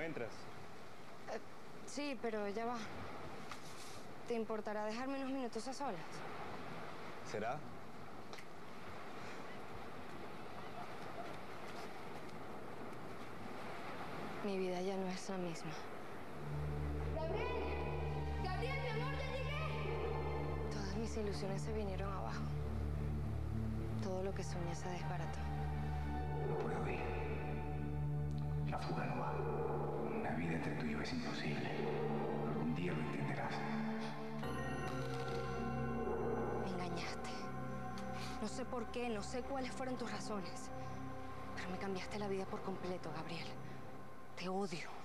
entras? Eh, sí, pero ya va. ¿Te importará dejarme unos minutos a solas? ¿Será? Mi vida ya no es la misma. ¡Gabriel! ¡Gabriel, mi amor, ya llegué! Todas mis ilusiones se vinieron abajo. Todo lo que soñé se desbarató. Entre tú yo es imposible. Algún día lo entenderás. Me engañaste. No sé por qué, no sé cuáles fueron tus razones. Pero me cambiaste la vida por completo, Gabriel. Te odio.